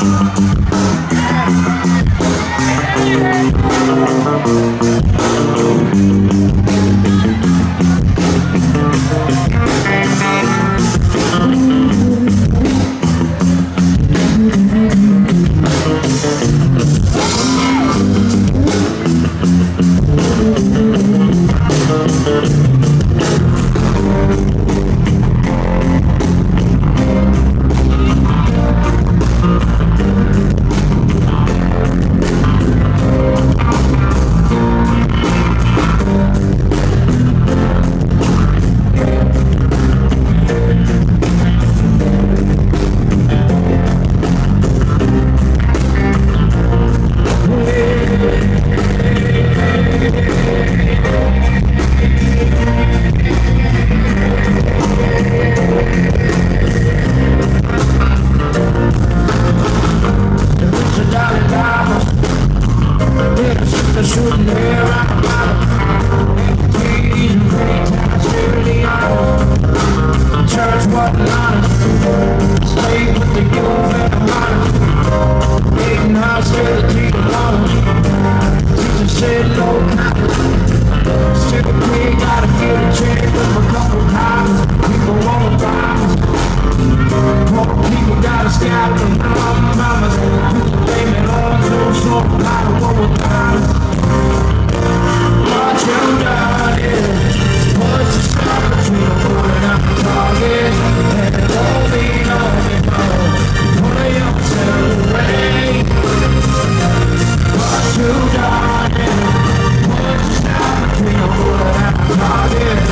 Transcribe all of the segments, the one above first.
Thank you. Yeah.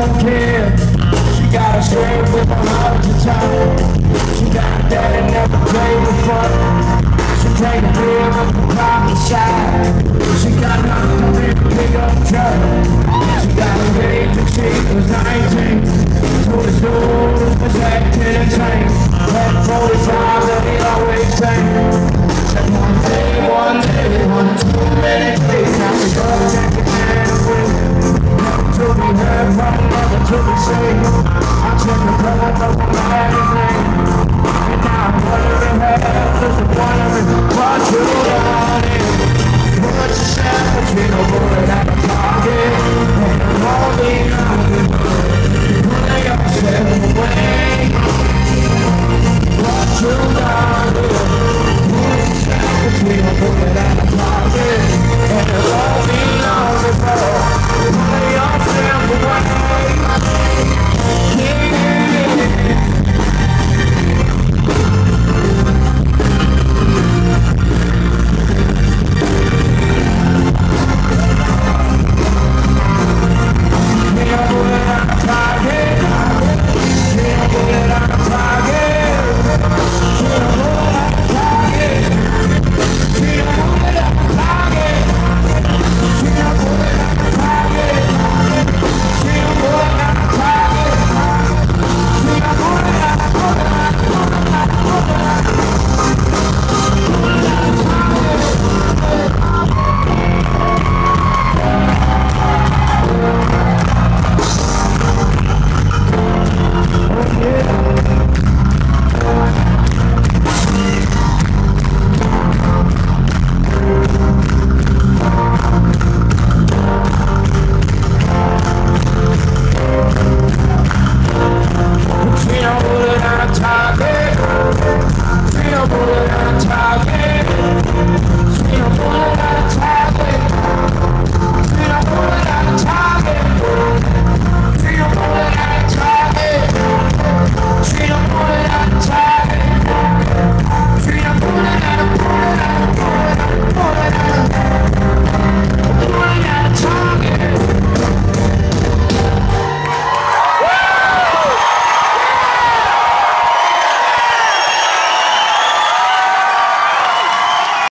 don't care. She got a soul with a heart to top. She got a daddy never played before. She played a beer with the coffee shop. She got nothing to in a pickup truck. She got a baby, she was 19. To the school, was acting a train. At 45, that he always sang. One day, one day, one too many days. Now